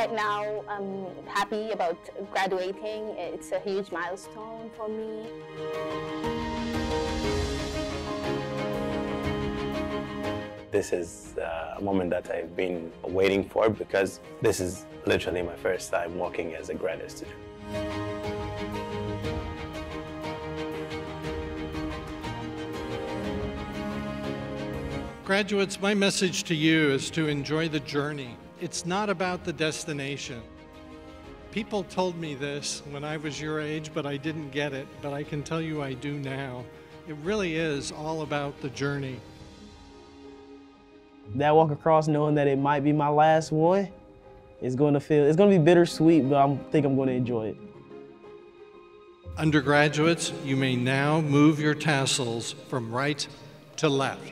right now I'm happy about graduating. It's a huge milestone for me. This is uh, a moment that I've been waiting for because this is literally my first time working as a graduate student. Graduates, my message to you is to enjoy the journey. It's not about the destination. People told me this when I was your age, but I didn't get it. But I can tell you I do now. It really is all about the journey. That walk across knowing that it might be my last one is going to feel, it's going to be bittersweet, but I think I'm going to enjoy it. Undergraduates, you may now move your tassels from right to left.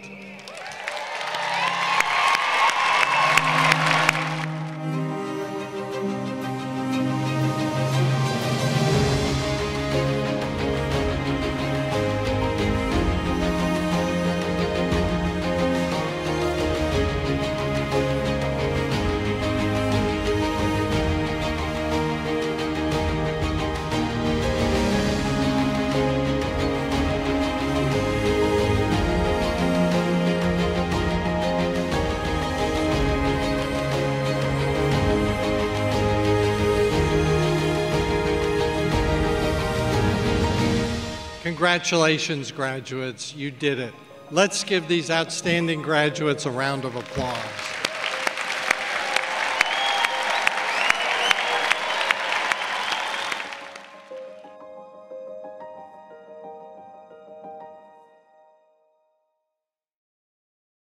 Congratulations, graduates. You did it. Let's give these outstanding graduates a round of applause.